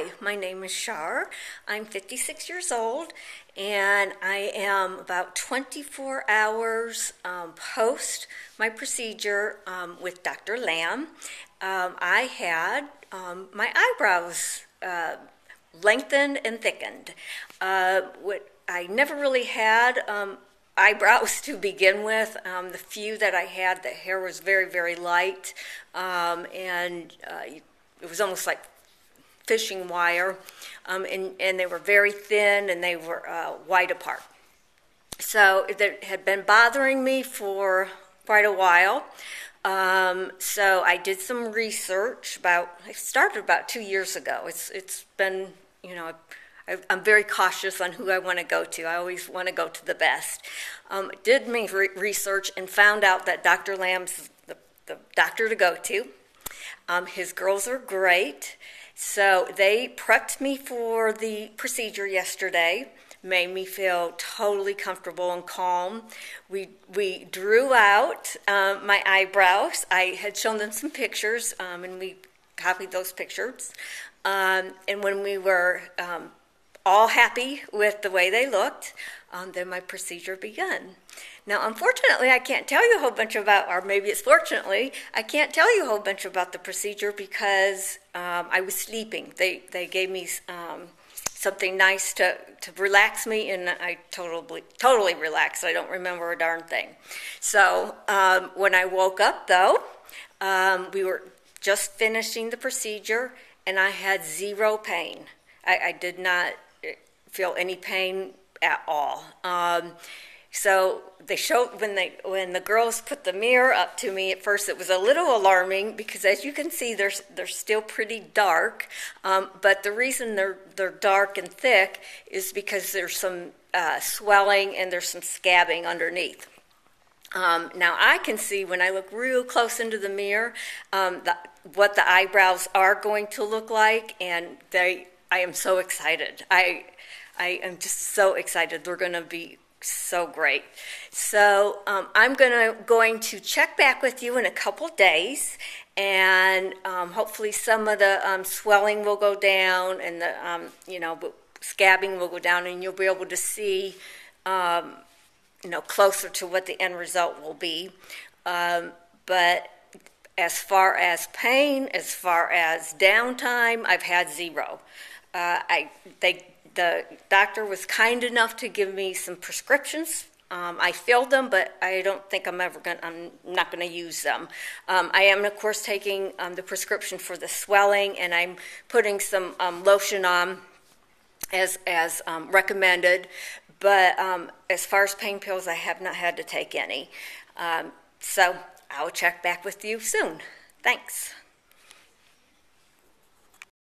Hi, my name is Shar. I'm 56 years old, and I am about 24 hours um, post my procedure um, with Dr. Lam. Um, I had um, my eyebrows uh, lengthened and thickened. Uh, what I never really had um, eyebrows to begin with. Um, the few that I had, the hair was very, very light, um, and uh, it was almost like fishing wire, um, and, and they were very thin and they were uh, wide apart. So it had been bothering me for quite a while. Um, so I did some research about. I started about two years ago. It's it's been you know. I, am very cautious on who I want to go to. I always want to go to the best. Um, did my re- research and found out that Dr. Lam's the, the doctor to go to. Um, his girls are great. So they prepped me for the procedure yesterday, made me feel totally comfortable and calm. We, we drew out um, my eyebrows. I had shown them some pictures, um, and we copied those pictures. Um, and when we were um, all happy with the way they looked, um, then my procedure began. Now, unfortunately, I can't tell you a whole bunch about, or maybe it's fortunately, I can't tell you a whole bunch about the procedure because um, I was sleeping. They they gave me um, something nice to, to relax me, and I totally totally relaxed. I don't remember a darn thing. So um, when I woke up, though, um, we were just finishing the procedure, and I had zero pain. I, I did not feel any pain at all. Um, so they showed when they when the girls put the mirror up to me at first, it was a little alarming because as you can see, they're they're still pretty dark. Um, but the reason they're they're dark and thick is because there's some uh, swelling and there's some scabbing underneath. Um, now I can see when I look real close into the mirror um, the, what the eyebrows are going to look like, and they. I am so excited. I I am just so excited. They're going to be so great. So um, I'm gonna going to check back with you in a couple days, and um, hopefully some of the um, swelling will go down, and the um, you know scabbing will go down, and you'll be able to see um, you know closer to what the end result will be. Um, but as far as pain, as far as downtime, I've had zero. Uh, I they the doctor was kind enough to give me some prescriptions. Um, I filled them, but I don't think I'm ever going. I'm not going to use them. Um, I am, of course, taking um, the prescription for the swelling, and I'm putting some um, lotion on as as um, recommended. But um, as far as pain pills, I have not had to take any. so I'll check back with you soon. Thanks.